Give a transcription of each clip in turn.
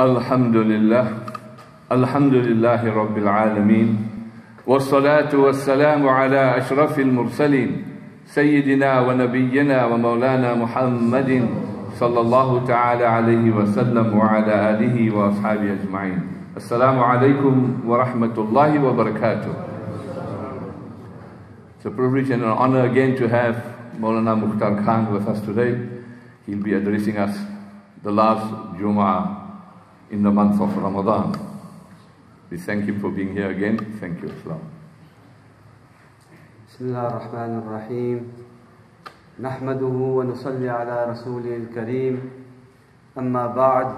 الحمد لله الحمد لله رب العالمين والصلاة والسلام على أشرف المرسلين سيدنا ونبينا ومولانا محمد صلى الله تعالى عليه وسلم وعلى آله وأصحابه أجمعين السلام عليكم ورحمة الله وبركاته It's a privilege and an honor again to have Maulana Mukhtar Khan with us today. He'll be addressing us the last Jum'ah. In the month of Ramadan. We thank him for being here again. Thank you, Islam. بسم الله الرحمن الرحيم نحمده ونصلي على رسوله الكريم أما بعد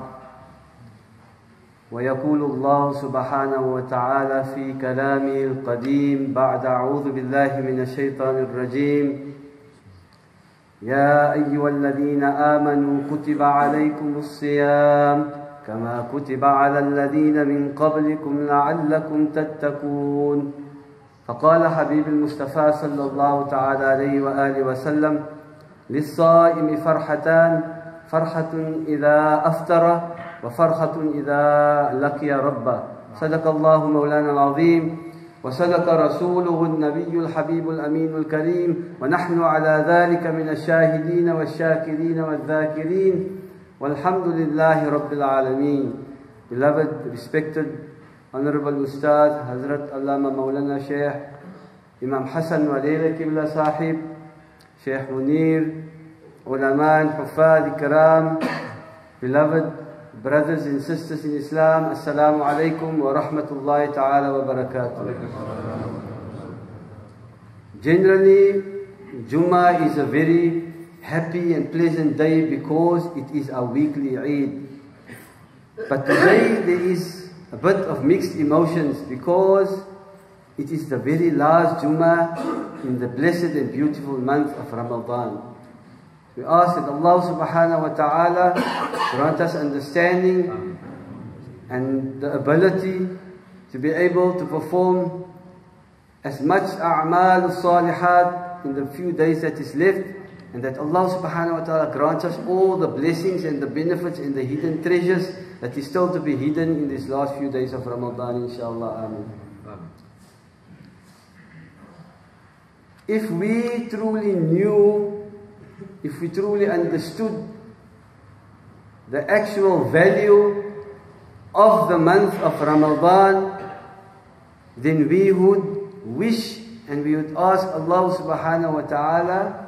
ويقول الله سبحانه وتعالى في كلامه القديم بعد أعوذ بالله من الشيطان الرجيم يا أيها الذين آمنوا كتب عليكم الصيام كما كتب على الذين من قبلكم لعلكم تتقون. فقال حبيب المصطفى صلى الله تعالى عليه وآله وسلم للصائم فرحتان فرحة إذا أفطر وفرحة إذا لقي ربه صدق الله مولانا العظيم. وصدق رسوله النبي الحبيب الأمين الكريم. ونحن على ذلك من الشاهدين والشاكرين والذاكرين. Walhamdulillahi Rabbil Alameen. Beloved, respected, Honorable Ustad, Hazrat Allama Maulana Shaykh, Imam Hassan Walele Qibla Sahib, Shaykh Munir, Ulaman, Hufad, Ikram, beloved brothers and sisters in Islam, Assalamu alaikum wa rahmatullahi ta'ala wa barakatuh. Generally, Jummah is a very happy and pleasant day because it is our weekly Eid. But today there is a bit of mixed emotions because it is the very last Jummah in the blessed and beautiful month of Ramadan. We ask that Allah subhanahu wa ta'ala grant us understanding and the ability to be able to perform as much a'mal salihat in the few days that is left and that Allah subhanahu wa ta'ala grants us all the blessings and the benefits and the hidden treasures that is still to be hidden in these last few days of Ramadan inshallah. If we truly knew, if we truly understood the actual value of the month of Ramadan, then we would wish and we would ask Allah subhanahu wa ta'ala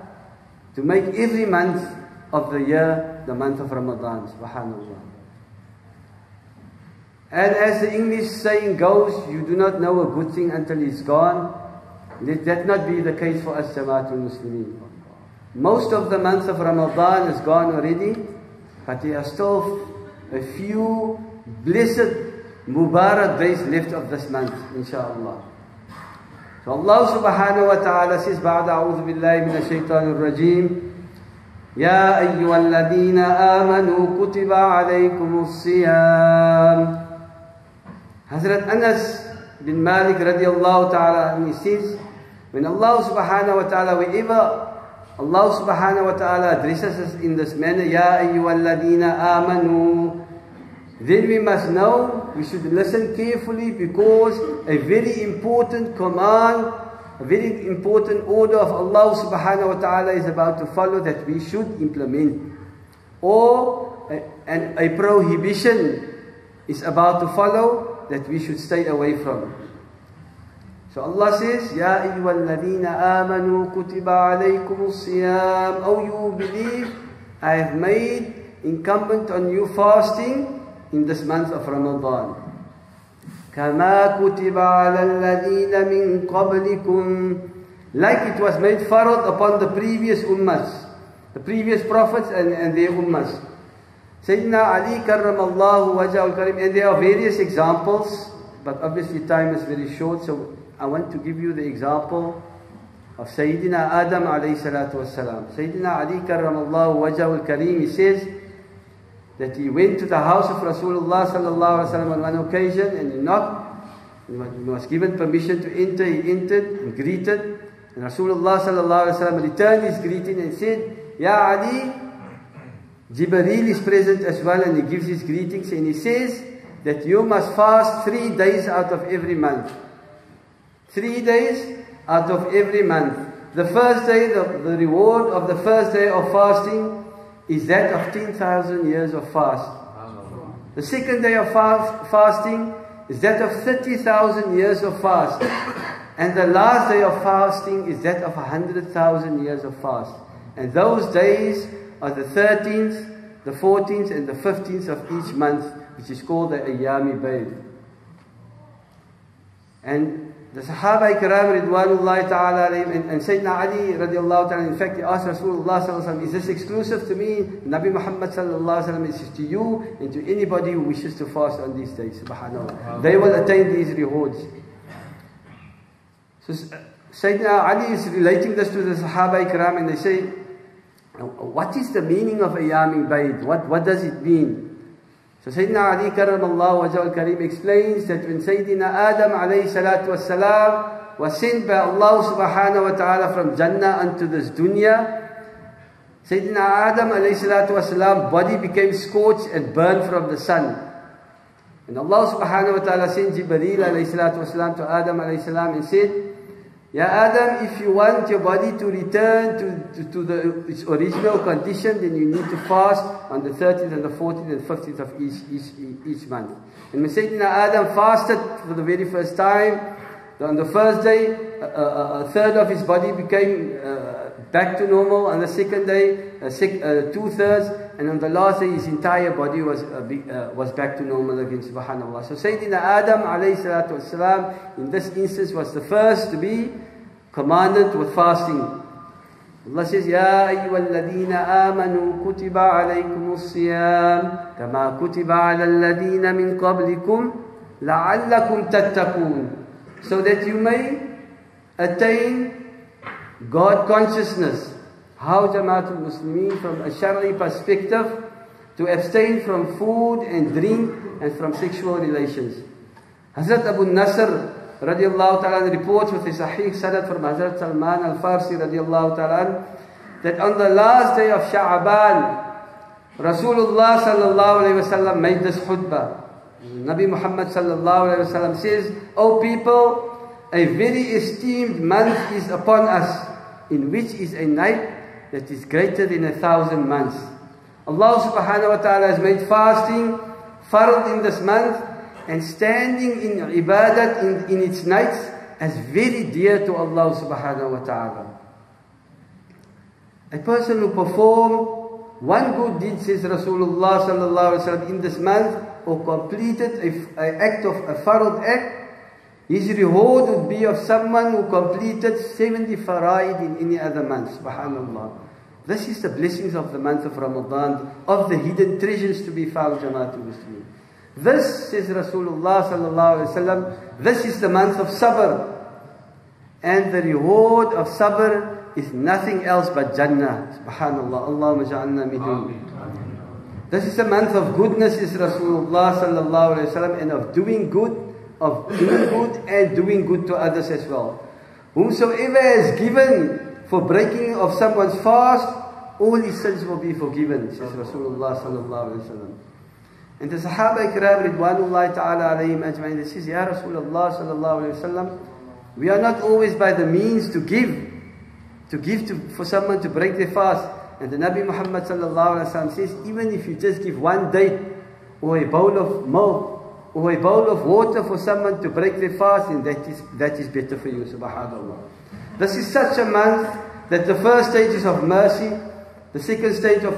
to make every month of the year the month of Ramadan, subhanallah. And as the English saying goes, you do not know a good thing until it's gone. Let that not be the case for us, Jamaatul Muslimin. Most of the month of Ramadan is gone already, but there are still a few blessed Mubarak days left of this month, inshallah. Subhanahu wa ta'ala says, بعد أعوذ بالله من الشيطان الرجيم يا أيها الذين آمنوا كتب عليكم الصيام Hazrat Anas bin Malik radiallahu ta'ala and he says, when Allah subhanahu wa ta'ala, wherever Allah subhanahu wa ta'ala addresses us in this manner, Ya ayyuhalladina amanu, then we must know, we should listen carefully because a very important command, a very important order of Allah subhanahu wa ta'ala is about to follow that we should implement. Or a, and a prohibition is about to follow that we should stay away from. So Allah says, Ya ayyuhalladhina amanu kutiba alaykum siyam Oh you believe, I have made incumbent on you fasting in this month of Ramadan. كما كتب على الذين من قبلكم Like it was made farad upon the previous ummahs, the previous prophets and, and their ummahs. Sayyidina Ali karramallahu wajhul karim and there are various examples but obviously time is very short so I want to give you the example of Sayyidina Adam alayhi salatu wasalam. Sayyidina Ali karramallahu wajhul karim he says that he went to the house of Rasulullah sallallahu alaihi wasallam on one occasion and he knocked he was given permission to enter he entered and greeted and Rasulullah sallallahu alaihi wasallam returned his greeting and said Ya Ali Jibreel is present as well and he gives his greetings and he says that you must fast three days out of every month. Three days out of every month. The first day, the, the reward of the first day of fasting is that of 10,000 years of fast. The second day of fast, fasting is that of 30,000 years of fast. And the last day of fasting is that of 100,000 years of fast. And those days are the 13th, the 14th, and the 15th of each month, which is called the Ayami Bayd. And the Sahaba Ikram Ridwanullahi Ta'ala and, and Sayyidina Ali radiallahu ta'ala, in fact, he asked Rasulullah Sallallahu is this exclusive to me? Nabi Muhammad Sallallahu Wasallam, is to you and to anybody who wishes to fast on these days, subhanAllah. They will attain these rewards. So Sayyidina Ali is relating this to the Sahaba Ikram and they say, what is the meaning of Ayami Bayd? What, what does it mean? So Sayyidina Ali Karamallah Wajah al-Karim explains that when Sayyidina Adam alayhi salatu wasalam was sent by Allah subhanahu wa ta'ala from Jannah unto this dunya, Sayyidina Adam alayhi salatu wasalam body became scorched and burned from the sun. And Allah subhanahu wa ta'ala sent Jibreel alayhi salatu wasalam to Adam alayhi salam and said, Ya Adam, if you want your body to return to, to, to the, its original condition, then you need to fast on the 13th and the 14th and 15th of each, each, each month. And when Sayyidina Adam fasted for the very first time, on the first day, a, a, a third of his body became uh, back to normal. On the second day, uh, six, uh, two thirds. And on the last day, his entire body was, uh, be, uh, was back to normal again, subhanAllah. So Sayyidina Adam, alayhi salatu wasalam, in this instance was the first to be commanded with fasting. Allah says, يا أيها الذين آمنوا كتب عليكم الصيام كما كتب على الذين من قبلكم لعلكم تتقون so that you may attain God consciousness. How Jamaatul Muslimin from a Shari perspective to abstain from food and drink and from sexual relations. Hazrat Abu Nasr radiallahu ta'ala reports with a Sahih Sanad from Hazrat Salman al-Farsi radiallahu ta'ala that on the last day of Sha'aban, Rasulullah sallallahu alayhi wasallam made this khutbah. Nabi Muhammad sallallahu alayhi says, O people, a very esteemed month is upon us, in which is a night that is greater than a thousand months. Allah subhanahu wa ta'ala has made fasting fard in this month and standing in ibadat in, in its nights as very dear to Allah subhanahu wa ta'ala. A person who performed one good deed, says Rasulullah sallallahu alaihi wasallam, in this month, or completed an act of a fard act, his reward would be of someone who completed 70 faraid in any other month. Subhanallah. This is the blessings of the month of Ramadan, of the hidden treasures to be found, Jamaatul Muslimin. This, says Rasulullah sallallahu alaihi wasallam, this is the month of sabr. And the reward of sabr is nothing else but Jannah. Subhanallah. Allahumma ja'alna minhum. This is a month of goodness, is Rasulullah sallallahu alayhi wasallam, and of doing good, of doing good and doing good to others as well. Whomsoever has given for breaking of someone's fast, all his sins will be forgiven, says Rasulullah sallallahu alayhi wasallam. And the Sahaba Ikram Ridwanullah ta'ala alayhim ajma'in, they says, Ya Rasulullah sallallahu alayhi wasallam, we are not always by the means to give, to give to, for someone to break their fast. And the Nabi Muhammad says, even if you just give one date or a bowl of milk or a bowl of water for someone to break their fast, then that is, that is better for you, subhanAllah. This is such a month that the first stage is of mercy, the second stage of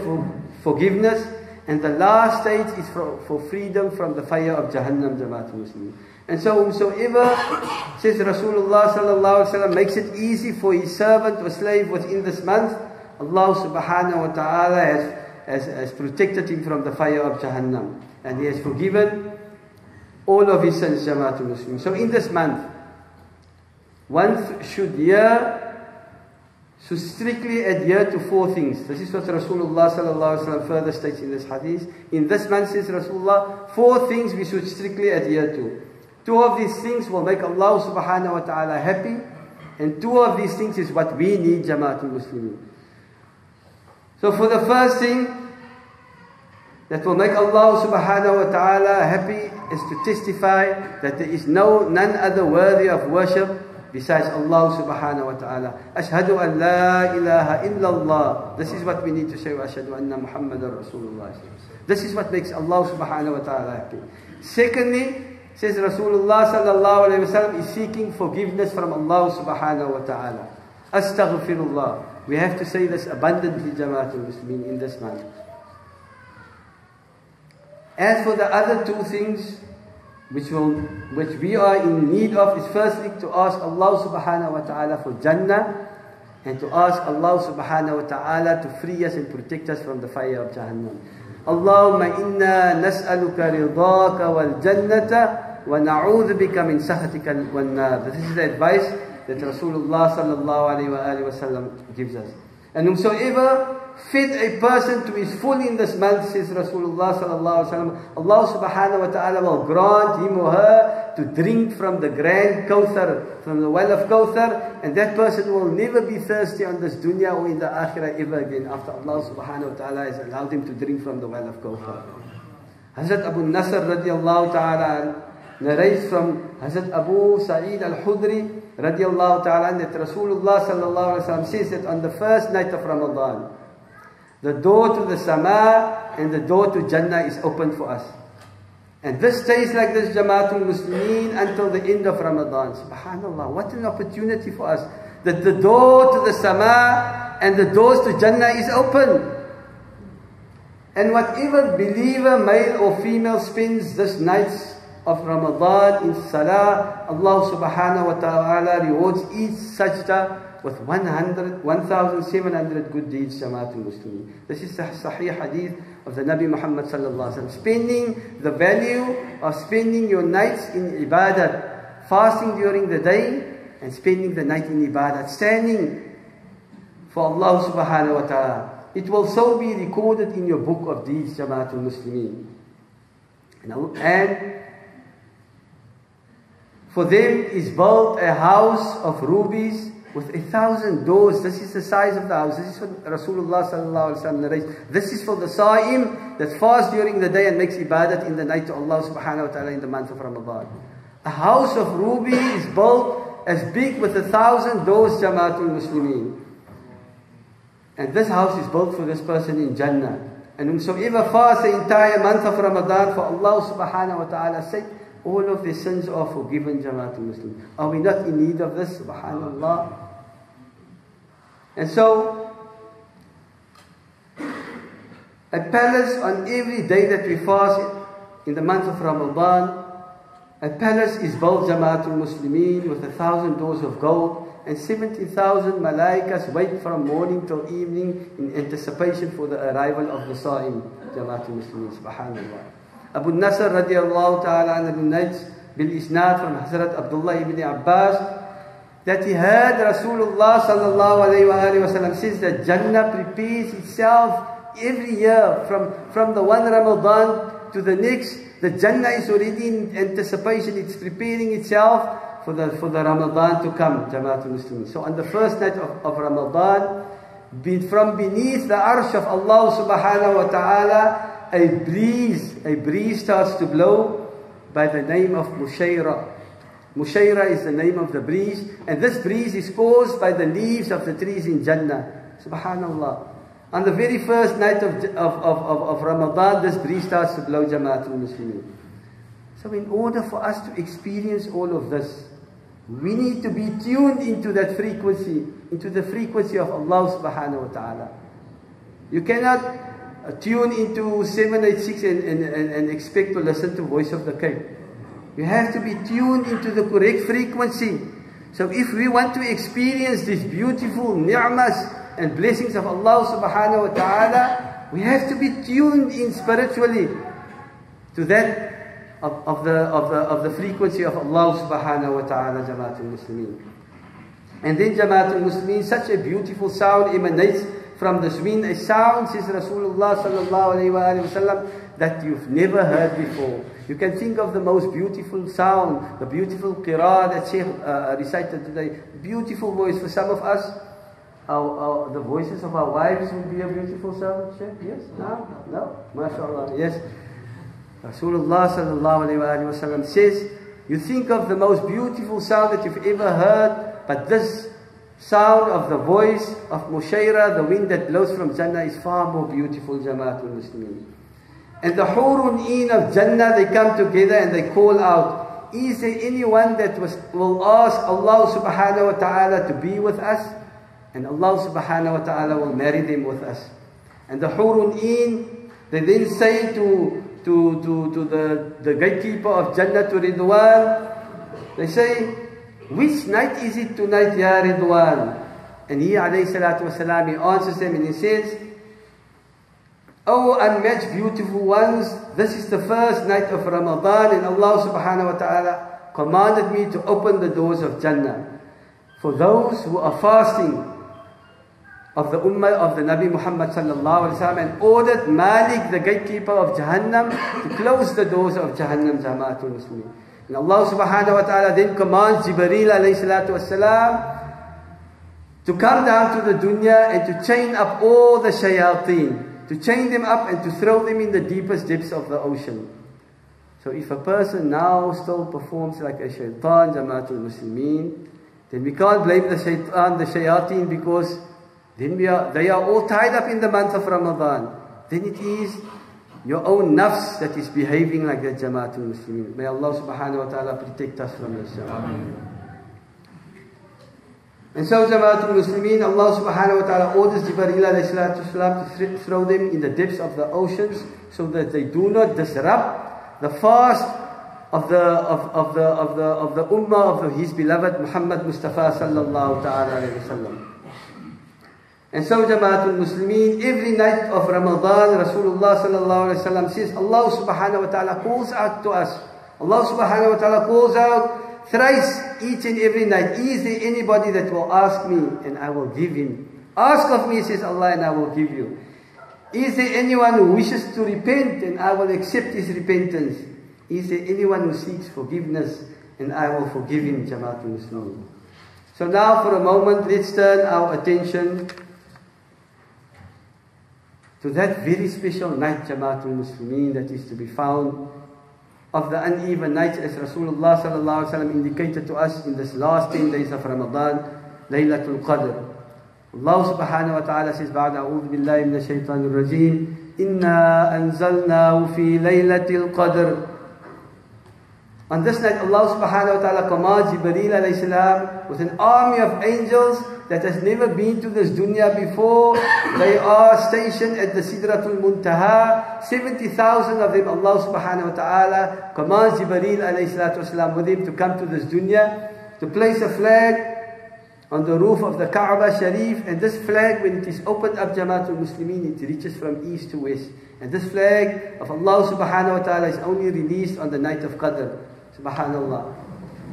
forgiveness, and the last stage is for, for freedom from the fire of Jahannam, Jamaatul Muslimin. And so whomsoever, says Rasulullah sallallahu makes it easy for his servant or slave within this month, Allah subhanahu wa ta'ala has, has, has protected him from the fire of Jahannam. And he has forgiven all of his sins, Jamaatul Muslim. So in this month, one should hear, should strictly adhere to four things. This is what Rasulullah sallallahu alaihi further states in this hadith. In this month, says Rasulullah, four things we should strictly adhere to. Two of these things will make Allah subhanahu wa ta'ala happy. And two of these things is what we need, Jamaatul Muslimin. So for the first thing, that will make Allah subhanahu wa ta'ala happy is to testify that there is no none other worthy of worship besides Allah subhanahu wa ta'ala. Ashhadu an la ilaha illallah. This is what we need to say. Ashhadu anna Muhammadan Rasulullah. This is what makes Allah subhanahu wa ta'ala happy. Secondly, says Rasulullah sallallahu alayhi wa sallam is seeking forgiveness from Allah subhanahu wa ta'ala. Astaghfirullah. We have to say this abundantly, Jamaatul Muslimin, in this month. As for the other two things which, will, which we are in need of is firstly to ask Allah subhanahu wa ta'ala for Jannah and to ask Allah subhanahu wa ta'ala to free us and protect us from the fire of Jahannam. Allahumma inna nas'aluka ridaka wal jannata wa na'udhu bika min sahatika wal nar. This is the advice that Rasulullah sallallahu alayhi wa gives us. And whomsoever fit a person to his full in this month, says Rasulullah sallallahu alaihi wasallam, Allah subhanahu wa ta'ala will grant him or her to drink from the grand Kawthar, from the well of Kawthar, and that person will never be thirsty on this dunya or in the akhirah ever again after Allah subhanahu wa ta'ala has allowed him to drink from the well of Kawthar. Hazrat Abu Nasr radiallahu ta'ala narrates from Hazrat Abu Sa'id al-Khudri radiallahu ta'ala that Rasulullah sallallahu alayhi wa says that on the first night of Ramadan, the door to the Sama and the door to Jannah is open for us. And this stays like this Jamaatul Muslimin until the end of Ramadan. Subhanallah, what an opportunity for us. That the door to the Sama and the doors to Jannah is open. And whatever believer, male or female, spends this nights of Ramadan in Salah, Allah subhanahu wa ta'ala rewards each sajda with 100, 1,700 good deeds, Jamaatul Muslimin. This is the Sahih Hadith of the Nabi Muhammad sallallahu alaihi wasallam. Spending the value of spending your nights in ibadat, fasting during the day and spending the night in ibadat, standing for Allah subhanahu wa ta'ala. It will so be recorded in your book of deeds, Jamaatul Muslimin. And for them is built a house of rubies with a thousand doors. This is the size of the house. This is what Rasulullah sallallahu alaihi wasallam. This is for the sa'im that fasts during the day and makes ibadat in the night to Allah subhanahu wa ta'ala in the month of Ramadan. A house of ruby is built as big with a thousand doors, Jamaatul Muslimin. And this house is built for this person in Jannah. And whomsoever fasts the entire month of Ramadan for Allah subhanahu wa ta'ala's sake, all of their sins are forgiven, Jamaatul Muslim. Are we not in need of this? Subhanallah. And so, a palace on every day that we fast in the month of Ramadan, a palace is built, Jamaatul Muslimin, with a thousand doors of gold, and 70,000 malaikas wait from morning till evening in anticipation for the arrival of the Sa'im, Jamaatul Muslimin. Subhanallah. Abu Nasr radiallahu ta'ala narrates bil isnad from Hazrat Abdullah ibn Abbas that he heard Rasulullah sallallahu alayhi wa alayhi wa sallam says that Jannah prepares itself every year from, from the one Ramadan to the next. The Jannah is already in anticipation, it's preparing itself for the, for the Ramadan to come, Jamaatul Muslimin. So on the first night of, of Ramadan, from beneath the arsh of Allah subhanahu wa ta'ala, a breeze, a breeze starts to blow by the name of Mushaira. Mushaira is the name of the breeze, and this breeze is caused by the leaves of the trees in Jannah. Subhanallah. On the very first night of, of, of, of, Ramadan, this breeze starts to blow Jamaatul Muslimin. So in order for us to experience all of this, we need to be tuned into that frequency, into the frequency of Allah subhanahu wa ta'ala. You cannot tune into 786 and, and, and, and expect to listen to voice of the Cape. You have to be tuned into the correct frequency. So if we want to experience these beautiful ni'mas and blessings of Allah subhanahu wa ta'ala, we have to be tuned in spiritually to that of, of, the, of, the, of the frequency of Allah subhanahu wa ta'ala, Jamaatul Muslimin. And then Jamaatul Muslimin, such a beautiful sound emanates from the wind a sound, says Rasulullah sallallahu that you've never heard before. You can think of the most beautiful sound, the beautiful qira'ah that Shaykh uh, recited today. Beautiful voice for some of us. our, our, the voices of our wives would be a beautiful sound, Sheikh? Yes? No? No? MashaAllah. Yes. Rasulullah sallallahu says, you think of the most beautiful sound that you've ever heard, but this sound of the voice of Mushaira, the wind that blows from Jannah, is far more beautiful, Jamaatul Muslimin. And the Hurun Een of Jannah, they come together and they call out, Is there anyone that was, will ask Allah subhanahu wa ta'ala to be with us? And Allah subhanahu wa ta'ala will marry them with us. And the Hurun Een, they then say to, to, to, to the, the gatekeeper of Jannah to Ridwan, they say, which night is it tonight, Ya Ridwan? And he alayhi salatu wasalam, he answers them and he says, Oh unmatched beautiful ones, this is the first night of Ramadan and Allah subhanahu wa ta'ala commanded me to open the doors of Jannah. For those who are fasting of the Ummah of the Nabi Muhammad sallallahu alaihi wasallam and ordered Malik, the gatekeeper of Jahannam, to close the doors of Jahannam, Jamaatul Muslimin. And Allah subhanahu wa ta'ala then commands Jibreel alayhi salatu wasalam to come down to the dunya and to chain up all the shayateen to chain them up and to throw them in the deepest depths of the ocean. So if a person now still performs like a shaitan, Jamaatul Muslimin, then we can't blame the shaitan, the shayateen, because then we are, they are all tied up in the month of Ramadan. Then it is your own nafs that is behaving like that, Jamaatul Muslimin. May Allah subhanahu wa ta'ala protect us from this. Amen. And so Jamaatul Muslimin, Allah subhanahu wa ta'ala orders Jibreel to throw them in the depths of the oceans so that they do not disrupt the fast of the of, of the of the of the ummah of his beloved Muhammad Mustafa sallallahu ta'ala alayhi wasallam. And so Jamaatul Muslimin, every night of Ramadan, Rasulullah sallallahu alayhi wasallam says, Allah subhanahu wa ta'ala calls out to us. Allah subhanahu wa ta'ala calls out thrice each and every night. Is there anybody that will ask me and I will give him? Ask of me, says Allah, and I will give you. Is there anyone who wishes to repent and I will accept his repentance? Is there anyone who seeks forgiveness and I will forgive him, Jamaatul Muslimin? So now for a moment, let's turn our attention to that very special night, Jamaatul Muslimin, that is to be found of the uneven nights as Rasulullah sallallahu alaihi wasallam indicated to us in this last 10 days of Ramadan, Laylatul Qadr. Allah subhanahu wa ta'ala says, بعد أعوذ بالله من الشيطان الرجيم إنا أنزلناه في ليلة القدر On this night, Allah subhanahu wa ta'ala commands Jibreel alayhi salam with an army of angels that has never been to this dunya before. They are stationed at the Sidratul Muntaha. 70,000 of them, Allah subhanahu wa ta'ala commands Jibreel alayhi salatu wasalam with him to come to this dunya, to place a flag on the roof of the Kaaba Sharif. And this flag, when it is opened up Jamaatul Muslimin, it reaches from east to west. And this flag of Allah subhanahu wa ta'ala is only released on the night of Qadr. Subhanallah.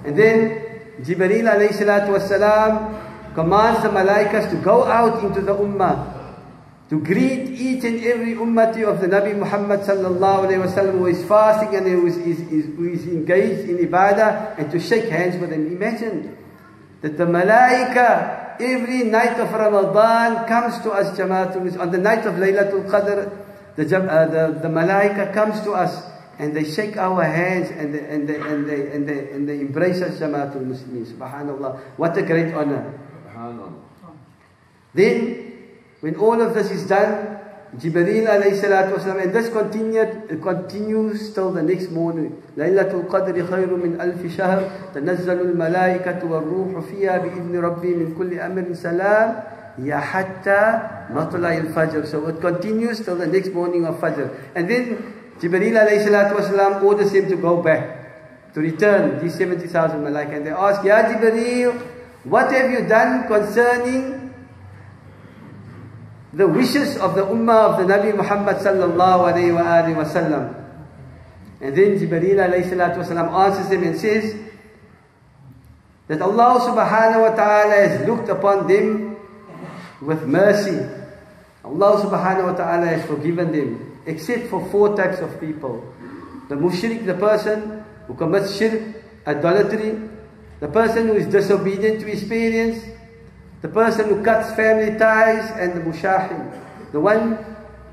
And then Jibreel alayhi salatu wasalam commands the malaikas to go out into the ummah to greet each and every ummati of the Nabi Muhammad sallallahu alayhi wasallam who is fasting and who is, is, is, who is engaged in ibadah and to shake hands with them. Imagine that the malaika every night of Ramadan comes to us jamaatul on the night of Laylatul Qadr the, uh, the, the malaika comes to us and they shake our hands and they, and they, and they, and they, and they embrace us jamaatul muslimin. Subhanallah. What a great honor then, when all of this is done, Jibreel alayhi salatu wasalam, and this continued, continues till the next morning. ليلة القدر خير من ألف شهر تنزل الملائكة والروح فيها بإذن ربي من كل أمر سلام يا حتى مطلع الفجر. So it continues till the next morning of Fajr. And then Jibreel alayhi salatu wasalam orders him to go back, to return these 70,000 malaika. And they ask, Ya Jibreel, what have you done concerning the wishes of the ummah of the Nabi Muhammad sallallahu alayhi wa sallam? And then Jibreel alayhi salatu answers him and says that Allah subhanahu wa ta'ala has looked upon them with mercy. Allah subhanahu wa ta'ala has forgiven them except for four types of people. The mushrik, the person who commits shirk, idolatry, the person who is disobedient to his parents, the person who cuts family ties, and the mushahim, the one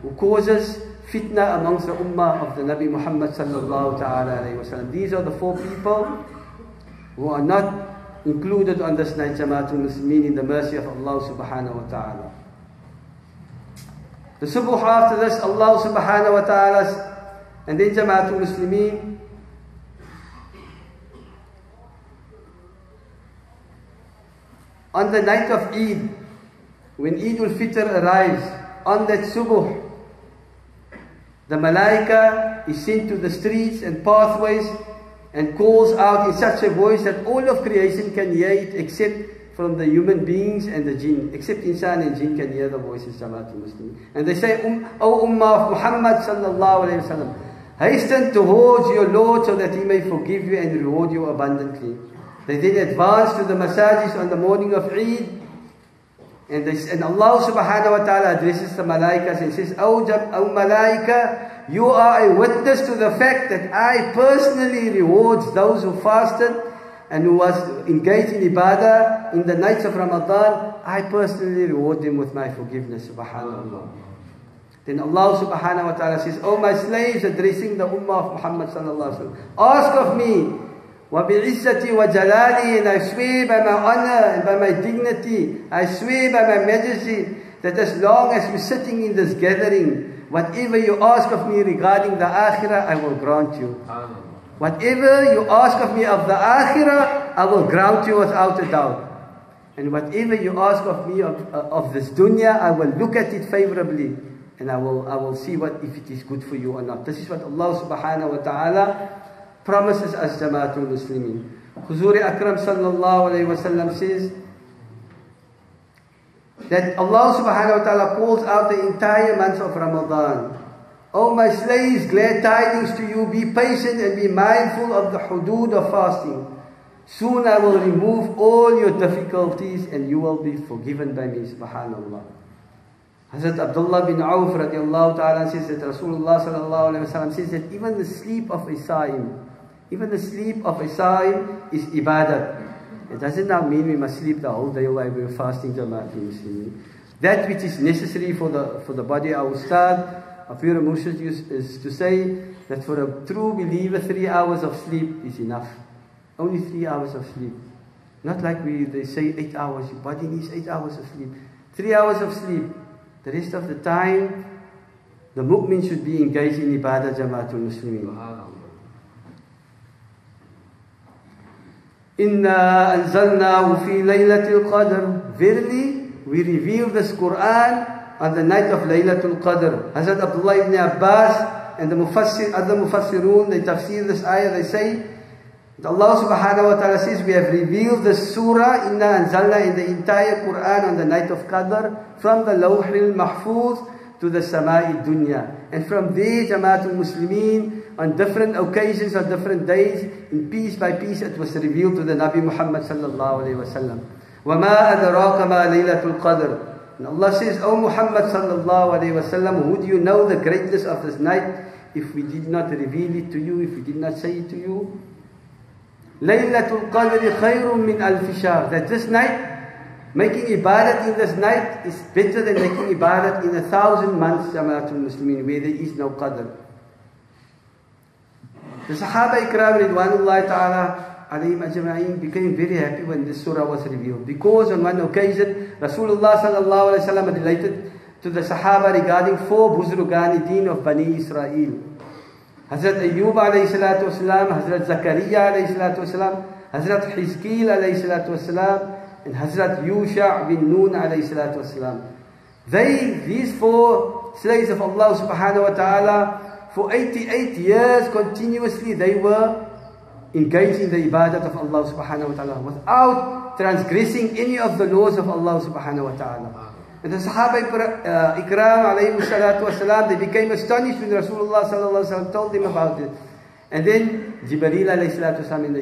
who causes fitna amongst the ummah of the Nabi Muhammad sallallahu ta'ala wasallam. These are the four people who are not included on this night Jamaatul Muslimin in the mercy of Allah subhanahu wa ta'ala. The subuh after this, Allah subhanahu wa ta'ala, and then Jamaatul Muslimin, on the night of Eid, when Eid al-Fitr arrives, on that subuh, the malaika is sent to the streets and pathways and calls out in such a voice that all of creation can hear it except from the human beings and the jinn. Except insan and jinn can hear the voices Jamaatul Muslimin. And they say, um, O Ummah of Muhammad sallallahu alayhi wa sallam, hasten towards your Lord so that he may forgive you and reward you abundantly. They then advance to the masajis on the morning of Eid and, this, and Allah subhanahu wa ta'ala addresses the malaikas and says, oh, O, o oh, malaika, you are a witness to the fact that I personally reward those who fasted and who was engaged in ibadah in the nights of Ramadan. I personally reward them with my forgiveness, subhanAllah. Then Allah subhanahu wa ta'ala says, O my slaves, addressing the ummah of Muhammad sallallahu alaihi wasallam, ask of me وَبِعِزَّتِي وَجَلَالِي And I swear by my honor and by my dignity, I swear by my majesty, that as long as you're sitting in this gathering, whatever you ask of me regarding the akhirah, I will grant you. Whatever you ask of me of the akhirah, I will grant you without a doubt. And whatever you ask of me of, uh, of this dunya, I will look at it favorably. And I will, I will see what if it is good for you or not. This is what Allah subhanahu wa ta'ala promises us Jamaatul Muslimin. Huzuri Akram sallallahu alayhi wasallam says that Allah subhanahu wa ta'ala calls out the entire month of Ramadan. O my slaves, glad tidings to you, be patient and be mindful of the hudud of fasting. Soon I will remove all your difficulties and you will be forgiven by me, subhanallah. Hazrat Abdullah bin Auf radiallahu ta'ala says that Rasulullah sallallahu alayhi wa says that even the sleep of a sa'im, even the sleep of a Sa'im is ibadat. It doesn't now mean we must sleep the whole day while we're fasting Jamaat Muslimin. That which is necessary for the, for the body, our Ustad, Afir Murshid is to say that for a true believer, three hours of sleep is enough. Only three hours of sleep. Not like we they say eight hours. Your body needs eight hours of sleep. Three hours of sleep. The rest of the time, the mu'min should be engaged in ibadah Jamaatul Muslimin. Inna anzalnahu fi laylatul qadr. Verily, we revealed this Quran on the night of Laylatul Qadr. Hazrat Abdullah ibn Abbas and the Mufassir, other Mufassirun, they tafsir this ayah, they say, Allah subhanahu wa ta'ala says, we have revealed the surah, inna anzalna, in the entire Quran on the night of Qadr, from the Lawhil Mahfuz to the Sama'i Dunya. And from there, Jamaatul Muslimin, on different occasions, on different days, in piece by piece, it was revealed to the Nabi Muhammad sallallahu alayhi wa sallam. وَمَا أَدْرَاكَ مَا لَيْلَةُ الْقَدْرِ And Allah says, O Muhammad sallallahu alayhi wa sallam, who do you know the greatness of this night if we did not reveal it to you, if we did not say it to you? لَيْلَةُ الْقَدْرِ خَيْرٌ مِّنْ أَلْفِ شَهْرٍ That this night, making ibadat in this night is better than making ibadat in a thousand months, Jamaatul Muslimin, where there is no qadr. The Sahaba Ikram Ridwanullah Ta'ala became very happy when this surah was revealed. Because on one occasion, Rasulullah sallallahu alayhi wa sallam related to the Sahaba regarding four Buzrugani deen of Bani Israel. Hazrat Ayyub alayhi salatu wasalam, Hazrat Zakaria alayhi salatu wasalam, Hazrat Hizkil alayhi salatu wasalam, and Hazrat Yusha bin Nun alayhi salatu wasalam. They, these four slaves of Allah subhanahu wa ta'ala, for 88 years continuously they were engaged in the ibadat of Allah subhanahu wa ta'ala without transgressing any of the laws of Allah subhanahu wa ta'ala. And the Sahaba uh, Ikram alayhi salatu wasalam, they became astonished when Rasulullah sallallahu alayhi wa told them about it. And then Jibreel alayhi salatu wasalam,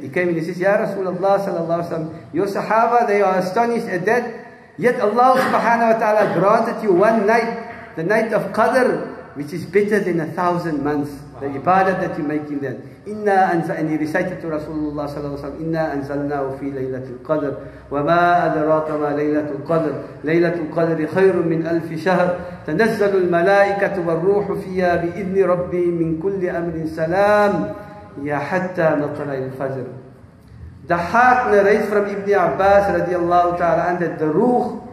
he came, and he says, Ya Rasulullah sallallahu alayhi Wasallam, your Sahaba, they are astonished at that. Yet Allah subhanahu wa ta'ala granted you one night, the night of Qadr, which is better than a thousand months. Wow. The ibadah that you make in that. Inna anzal, and he recited to Rasulullah sallallahu alaihi wasallam, Inna anzalnahu fi laylatul qadr, wa ma adraka ma laylatul qadr, laylatul qadr khayr min alfi shahr, tanazzalu al-malaikatu wal-ruhu fiya bi-idni rabbi min kulli amrin salam, ya hatta natala al-fajr. The Haq narrates from Ibn Abbas radiallahu ta'ala and that the ruh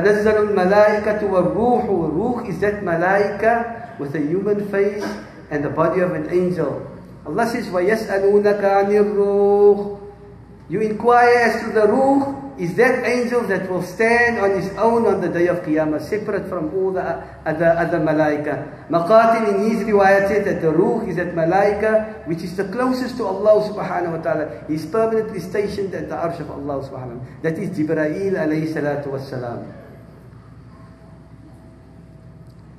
تنزل الملائكة والروح والروح is that malaika with a human face and the body of an angel. Allah says, وَيَسْأَلُونَكَ عَنِ الرُّوحِ You inquire as to the ruh, is that angel that will stand on his own on the day of Qiyamah, separate from all the other, other malaika. Muqatil in his riwayat said that the ruh is that malaika which is the closest to Allah subhanahu wa ta'ala. He is permanently stationed at the arsh of Allah subhanahu wa ta'ala. That is Jibreel alayhi salatu was salam.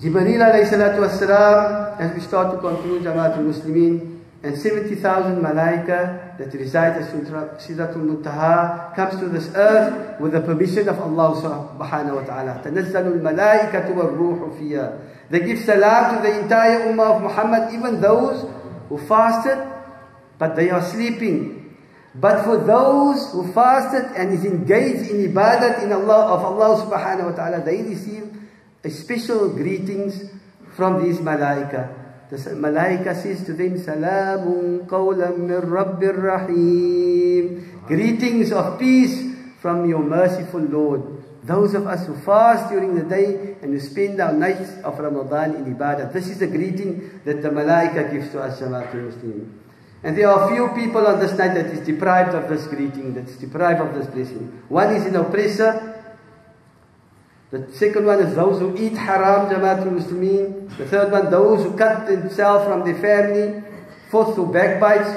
Jibreel alayhi salatu wassalam, as we start to conclude Jamaatul Muslimin, and 70,000 malaika that reside at Sidratul Muntaha comes to this earth with the permission of Allah subhanahu wa ta'ala. تنزل الملائكة والروح فيها. They give salam to the entire ummah of Muhammad, even those who fasted, but they are sleeping. But for those who fasted and is engaged in ibadat in Allah of Allah subhanahu wa ta'ala, they receive a special greetings from these malaika. The malaika says to them, Salamun qawlam min Rabbir Rahim. Greetings of peace from your merciful Lord. Those of us who fast during the day and who spend our nights of Ramadan in ibadah. This is the greeting that the malaika gives to us, Jamaatul Muslim. And there are few people on this night that is deprived of this greeting, that is deprived of this blessing. One is an oppressor, the second one is those who eat haram, Jamaatul Muslimin. The third one, those who cut themselves from their family. Fourth, who backbites.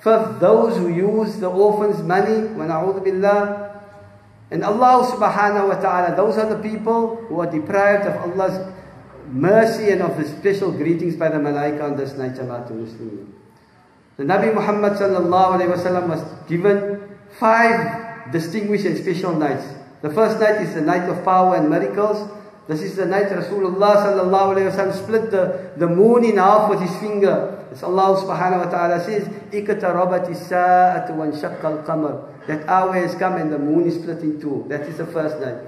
Fifth, those who use the orphans' money. Billah. And Allah subhanahu wa ta'ala, those are the people who are deprived of Allah's mercy and of the special greetings by the malaika on this night, Jamaatul Muslimin. The Nabi Muhammad sallallahu alayhi wa was given five distinguished and special nights. The first night is the night of power and miracles. This is the night Rasulullah sallallahu alayhi wa split the, the moon in half with his finger. As Allah subhanahu wa ta'ala says, إِكْتَرَبَتِ السَّاءَةُ وَانْشَقَّ الْقَمَرُ That hour has come and the moon is split in two. That is the first night.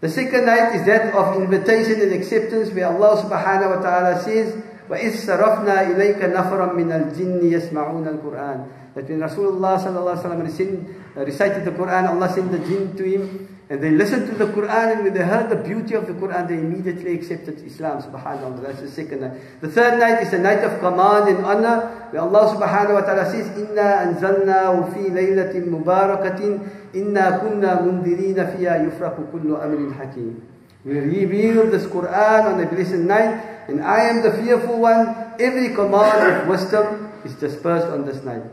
The second night is that of invitation and acceptance where Allah subhanahu wa ta'ala says, وَإِذْ صَرَفْنَا إِلَيْكَ نَفْرًا مِنَ الْجِنِّ يَسْمَعُونَ الْقُرْآنَ That when Rasulullah sallallahu alayhi wa sallam uh, recited the Quran, Allah sent the jinn to him and they listened to the Quran and when they heard the beauty of the Quran, they immediately accepted Islam. Subhanallah. That's the second night. The third night is a night of command and honor where Allah subhanahu wa ta'ala says, Inna anzalna fi laylatin mubarakatin inna kunna mundirina fiya yufraku kullu amrin hakim. We revealed this Quran on a blessed night and I am the fearful one. Every command of wisdom is dispersed on this night.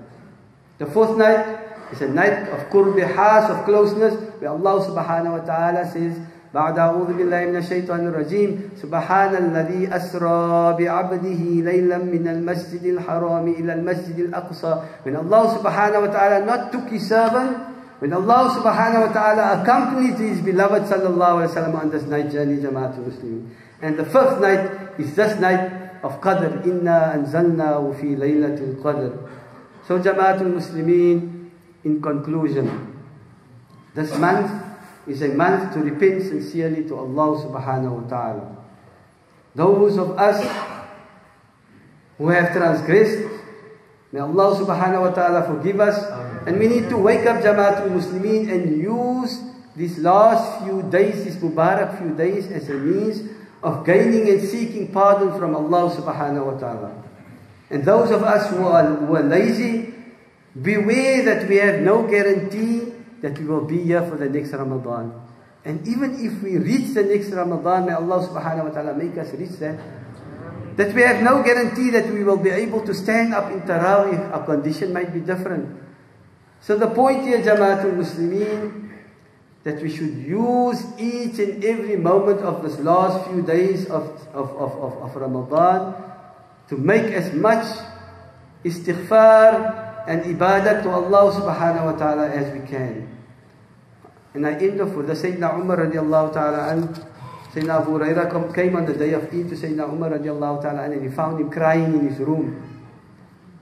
The fourth night it's a night of qurbi has, of closeness, where Allah subhanahu wa ta'ala says, بعد أعوذ بالله من الشيطان الرجيم سبحان الذي أسرى بعبده ليلا من المسجد الحرام إلى المسجد الأقصى When Allah subhanahu wa ta'ala not took his servant When Allah subhanahu wa ta'ala accompanied his beloved sallallahu alayhi wa sallam on this night journey Jamaatul Muslimin And the fifth night is this night of Qadr Inna anzalna fi laylatil Qadr So Jamaatul Muslimin in conclusion, this month is a month to repent sincerely to Allah subhanahu wa ta'ala. Those of us who have transgressed, may Allah subhanahu wa ta'ala forgive us. And we need to wake up Jamaatul Muslimin and use these last few days, these Mubarak few days as a means of gaining and seeking pardon from Allah subhanahu wa ta'ala. And those of us who are, who are lazy, Beware that we have no guarantee that we will be here for the next Ramadan. And even if we reach the next Ramadan, may Allah subhanahu wa ta'ala make us reach that. That we have no guarantee that we will be able to stand up in Taraweeh. Our condition might be different. So the point here, Jamaatul Muslimin, that we should use each and every moment of this last few days of, of, of, of, of Ramadan to make as much istighfar and ibadah to Allah subhanahu wa ta'ala as we can. And I end off with the Sayyidina Umar radiallahu ta'ala and Sayyidina Abu Huraira came on the day of Eid to Sayyidina Umar radiallahu ta'ala and he found him crying in his room.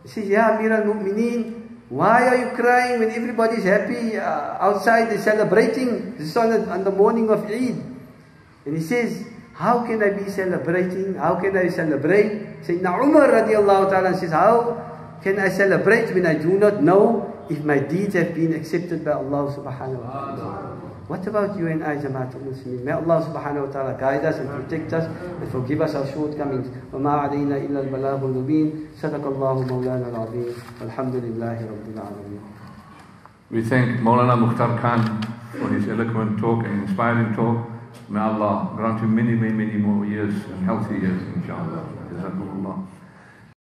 He says, Ya Amir al-Mu'mineen, why are you crying when everybody is happy uh, outside, they're celebrating this on the, on the morning of Eid? And he says, how can I be celebrating? How can I celebrate? Sayyidina Umar radiallahu ta'ala says, how can I celebrate when I do not know if my deeds have been accepted by Allah subhanahu wa ta'ala? What about you and I, Jamaatul Muslimin? May Allah subhanahu wa ta'ala guide us and protect us and forgive us our shortcomings. وما علينا إلا البلاغ المبين صدق الله مولانا العظيم والحمد لله رب العالمين We thank Maulana Mukhtar Khan for his eloquent talk and inspiring talk. May Allah grant him many, many, many more years and healthy years, inshallah. Jazakumullah.